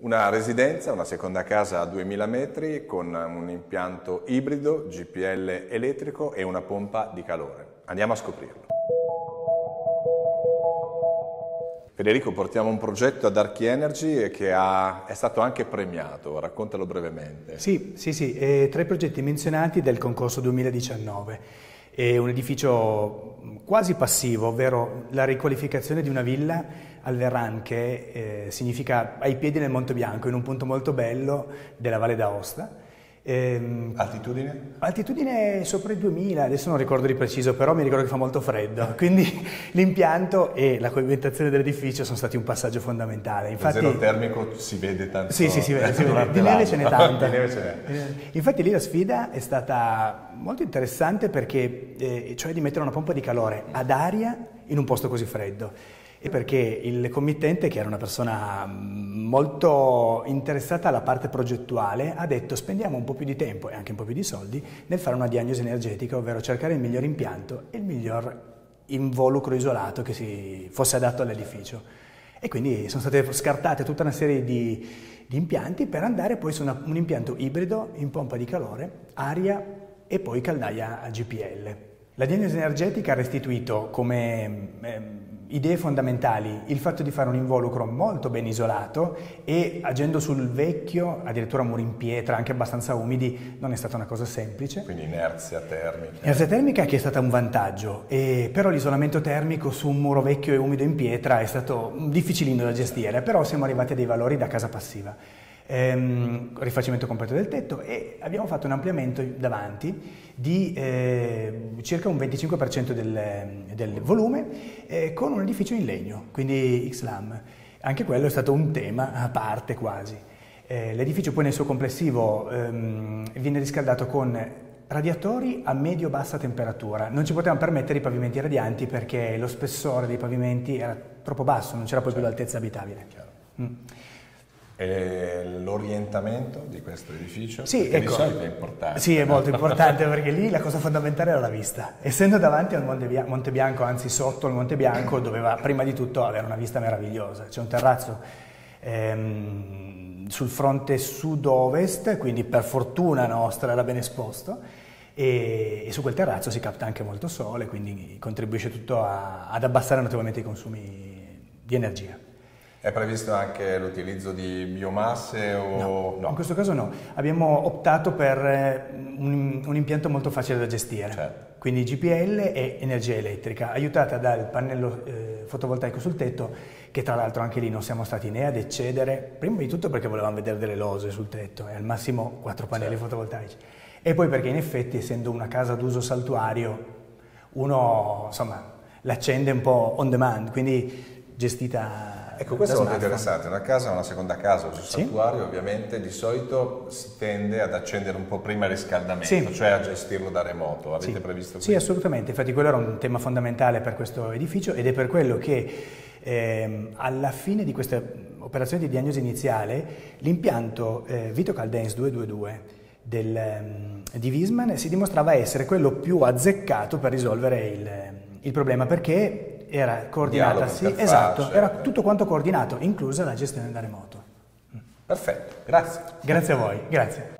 Una residenza, una seconda casa a 2000 metri con un impianto ibrido, GPL elettrico e una pompa di calore. Andiamo a scoprirlo. Federico, portiamo un progetto ad Archi Energy che ha, è stato anche premiato, raccontalo brevemente. Sì, sì, sì, è tra i progetti menzionati del concorso 2019. È un edificio quasi passivo, ovvero la riqualificazione di una villa al Verran che eh, significa ai piedi del Monte Bianco, in un punto molto bello della Valle d'Aosta. Ehm, altitudine? Altitudine sopra i 2000, adesso non ricordo di preciso, però mi ricordo che fa molto freddo, quindi l'impianto e la coibentazione dell'edificio sono stati un passaggio fondamentale. Infatti, Il zero termico si vede tanto. Sì, sì, si vede, si vede. di neve ce n'è tanta. Infatti lì la sfida è stata molto interessante perché, eh, cioè di mettere una pompa di calore ad aria in un posto così freddo e perché il committente, che era una persona mm, molto interessata alla parte progettuale, ha detto spendiamo un po' più di tempo e anche un po' più di soldi nel fare una diagnosi energetica, ovvero cercare il miglior impianto e il miglior involucro isolato che si fosse adatto all'edificio. E quindi sono state scartate tutta una serie di, di impianti per andare poi su una, un impianto ibrido in pompa di calore, aria e poi caldaia a GPL. La diagnosi energetica ha restituito come eh, idee fondamentali il fatto di fare un involucro molto ben isolato e agendo sul vecchio, addirittura muri in pietra, anche abbastanza umidi, non è stata una cosa semplice. Quindi inerzia termica. Inerzia termica che è stata un vantaggio, e, però l'isolamento termico su un muro vecchio e umido in pietra è stato difficilino da gestire, però siamo arrivati a dei valori da casa passiva ehm, rifacimento completo del tetto e abbiamo fatto un ampliamento davanti di eh, circa un 25% del, del volume eh, con un edificio in legno, quindi XLAM. Anche quello è stato un tema a parte quasi. Eh, l'edificio poi nel suo complessivo ehm, viene riscaldato con radiatori a medio-bassa temperatura. Non ci potevamo permettere i pavimenti radianti perché lo spessore dei pavimenti era troppo basso, non c'era poi più l'altezza abitabile. Mm. E l'orientamento di questo edificio? Sì, perché ecco, di solito è importante. Sì, è molto importante perché lì la cosa fondamentale era la vista. Essendo davanti al Monte, Bia- Monte Bianco, anzi sotto il Monte Bianco, doveva prima di tutto avere una vista meravigliosa. C'è un terrazzo ehm, sul fronte sud-ovest, quindi per fortuna nostra era ben esposto, e, e, su quel terrazzo si capta anche molto sole, quindi contribuisce tutto a, ad abbassare notevolmente i consumi di energia. È previsto anche l'utilizzo di biomasse o no, no? In questo caso no, abbiamo optato per eh, un, un impianto molto facile da gestire, certo. quindi GPL e energia elettrica, aiutata dal pannello eh, fotovoltaico sul tetto, che tra l'altro anche lì non siamo stati né ad eccedere, prima di tutto perché volevamo vedere delle lose sul tetto e al massimo quattro pannelli certo. fotovoltaici, e poi perché in effetti essendo una casa d'uso saltuario, uno insomma l'accende un po' on demand, quindi gestita Ecco, questo è molto interessante. Una casa, una seconda casa, un saltuario, sì? ovviamente di solito si tende ad accendere un po' prima il riscaldamento, sì. cioè a gestirlo da remoto. Avete sì. previsto questo? Sì, assolutamente. Infatti quello era un tema fondamentale per questo edificio ed è per quello che eh, alla fine di questa operazione di diagnosi iniziale l'impianto eh, Vito Caldens 222 del, um, di Wiesmann si dimostrava essere quello più azzeccato per risolvere il, il problema perché era coordinata, sì, esatto, era tutto quanto coordinato, inclusa la gestione da remoto. Perfetto, grazie. Grazie a voi, grazie.